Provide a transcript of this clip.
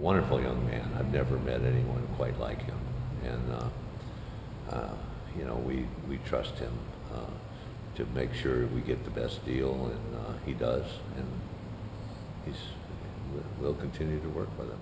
wonderful young man. I've never met anyone quite like him. And, uh, uh, you know, we, we trust him uh, to make sure we get the best deal, and uh, he does. And he's, we'll continue to work with him.